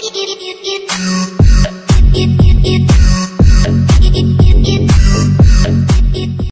you.